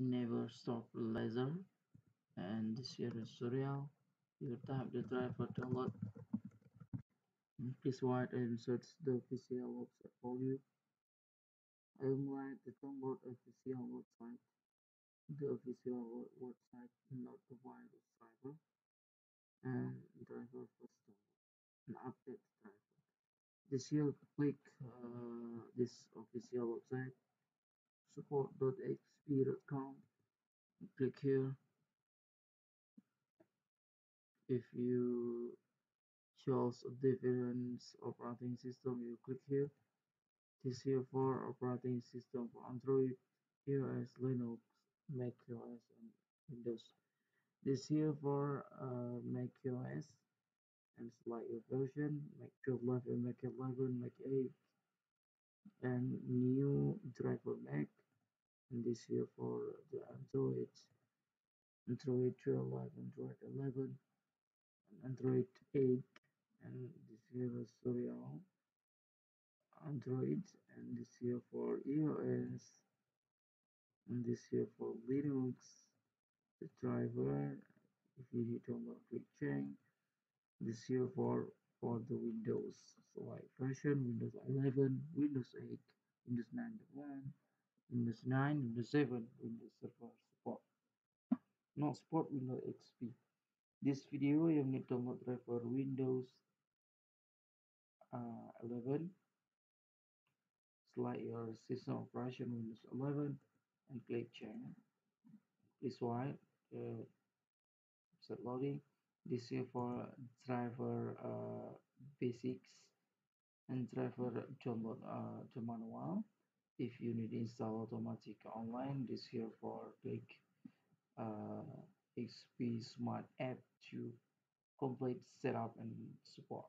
never stop laser and this here is surreal. You tap the driver download please write and search the official website for you. I am like the download official website. The official website not the virus driver. And driver first download and update driver. This here click uh, this official website support.hp.com click here. If you choose a different operating system you click here. This here for operating system for android ios linux mac os and windows. This here for uh, mac os and version mac 11 mac 11 mac 8 and new driver mac and this here for the android android 12 android 11 Android 8 and this here Serial Android and this here for iOS and this here for Linux the driver if you need to download click change this here for for the Windows so like version Windows 11 Windows 8 Windows 9.1 Windows 9 Windows 7 Windows Server support not support Windows XP this video you need to download driver Windows uh, 11 select your system operation Windows 11 and click change. Please wait uh, set loading. This here for driver uh, basics and driver download uh, to manual if you need install automatic online this here for click uh, HP Smart App to complete setup and support.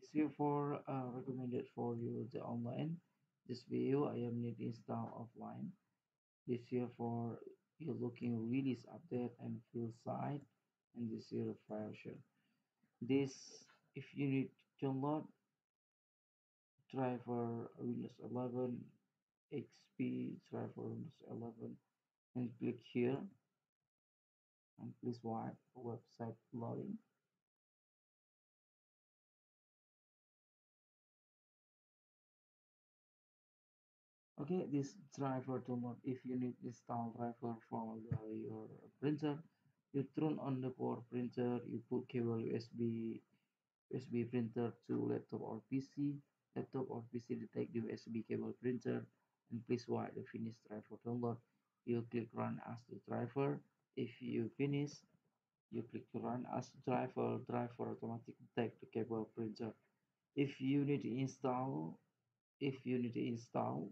This here for uh, recommended for you the online. This video I am need install offline. This here for you looking release update and fill site and this here version. This if you need download driver Windows 11 HP driver Windows 11 and click here. And please wait for website loading. Okay this driver download if you need install driver for your printer you turn on the power printer you put cable usb usb printer to laptop or pc laptop or pc detect usb cable printer and please wait the finish driver download you click run as the driver. If you finish you click run as driver. Driver automatic detect the cable printer. If you need to install if you need to install